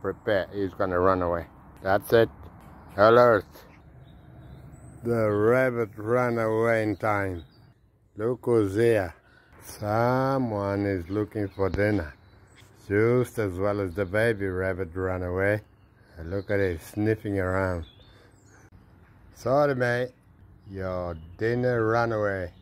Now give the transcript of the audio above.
prepare. He's gonna run away. That's it. Alert. The rabbit ran away in time. Look who's here. Someone is looking for dinner. Just as well as the baby rabbit ran away. Look at it sniffing around. Sorry, mate. Your dinner ran away.